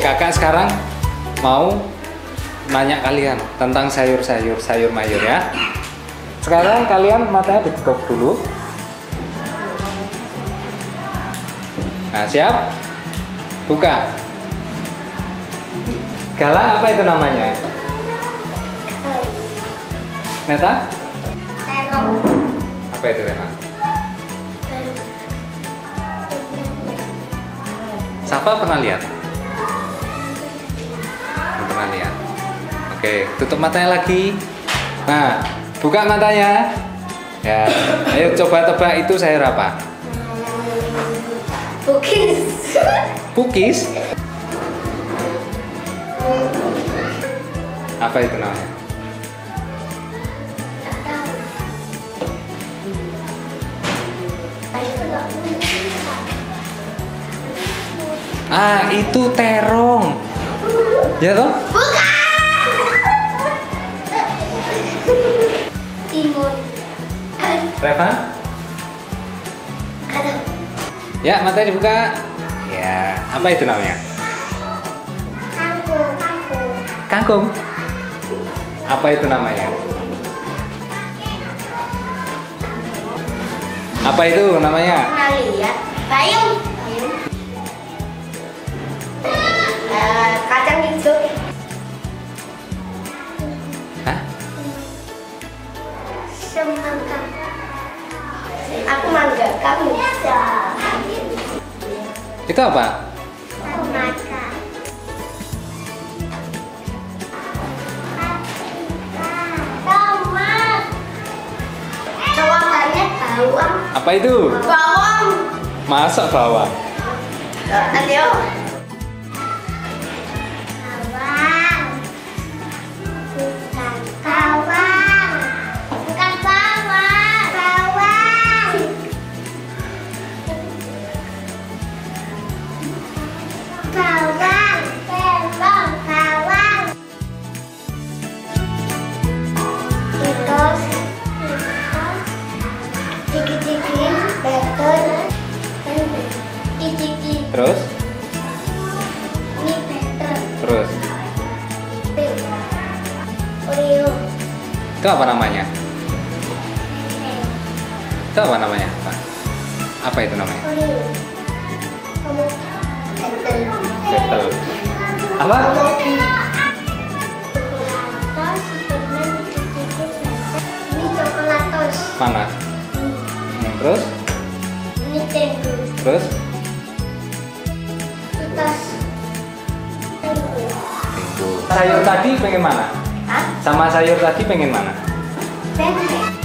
kakak sekarang mau nanya kalian tentang sayur-sayur, sayur mayur ya. Sekarang kalian matanya ditutup dulu. Nah, siap? Buka. Galang apa itu namanya? Neta? Apa itu Neta? Safa pernah lihat? Pernah lihat. Oke, tutup matanya lagi. Nah, buka matanya. Ya, ayo coba tebak itu sayur apa? Bukis. Pukis. Apa itu namanya? Ah, itu terong. Ya toh? Timun. Reva? Kadang. Ya, matanya dibuka. Ya, apa itu namanya? Kangkung. Kangkung. Apa itu namanya? Apa itu namanya? Pernah lihat? Bayung. Bayung. Mangga, kamu. Itu apa? Tomat. Bawang. Apa itu? Bawang. Masak bawang. Ayo. Itu apa namanya? Itu apa namanya? Apa, apa itu namanya? Betul. Apa? Mana? Hmm, terus? Terus? Sayur tadi pengen mana? Sama sayur tadi pengen mana? Bebek.